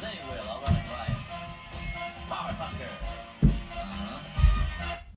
那位老板，